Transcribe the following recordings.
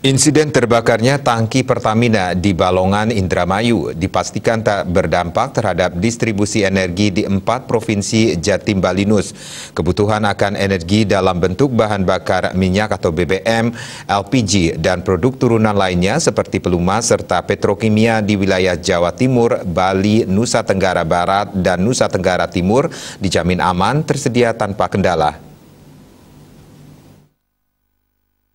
Insiden terbakarnya tangki Pertamina di Balongan Indramayu dipastikan tak berdampak terhadap distribusi energi di empat provinsi Jatim Balinus. Kebutuhan akan energi dalam bentuk bahan bakar minyak atau BBM, LPG, dan produk turunan lainnya seperti pelumas serta petrokimia di wilayah Jawa Timur, Bali, Nusa Tenggara Barat, dan Nusa Tenggara Timur dijamin aman tersedia tanpa kendala.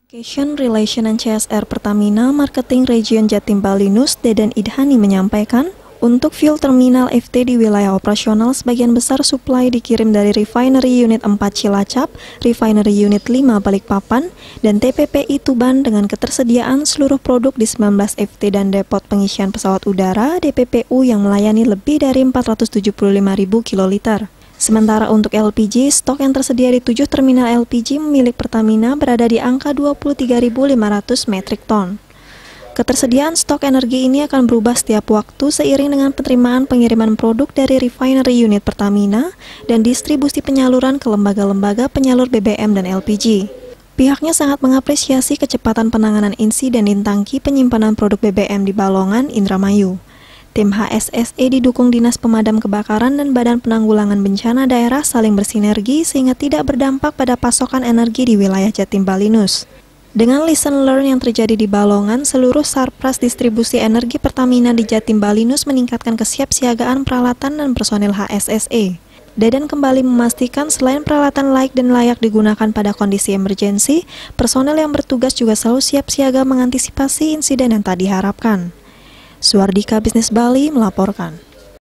Communication Relation and CSR Pertamina Marketing Region Jatim Balinus Deden Idhani menyampaikan, untuk fuel terminal FT di wilayah operasional sebagian besar suplai dikirim dari Refinery Unit 4 Cilacap, Refinery Unit 5 Balikpapan, dan TPPI Tuban dengan ketersediaan seluruh produk di 19 FT dan depot pengisian pesawat udara DPPU yang melayani lebih dari 475.000 kiloliter. Sementara untuk LPG, stok yang tersedia di tujuh terminal LPG milik Pertamina berada di angka 23.500 metrik ton. Ketersediaan stok energi ini akan berubah setiap waktu seiring dengan penerimaan pengiriman produk dari refinery unit Pertamina dan distribusi penyaluran ke lembaga-lembaga penyalur BBM dan LPG. Pihaknya sangat mengapresiasi kecepatan penanganan insiden di tangki penyimpanan produk BBM di Balongan, Indramayu. Tim HSSE didukung Dinas Pemadam Kebakaran dan Badan Penanggulangan Bencana Daerah saling bersinergi sehingga tidak berdampak pada pasokan energi di wilayah Jatim Balinus. Dengan listen learn yang terjadi di Balongan, seluruh sarpras distribusi energi Pertamina di Jatim Balinus meningkatkan kesiapsiagaan peralatan dan personil HSSE. Deden kembali memastikan selain peralatan laik dan layak digunakan pada kondisi emergensi, personel yang bertugas juga selalu siap siaga mengantisipasi insiden yang tak diharapkan. Suardika Bisnis Bali melaporkan.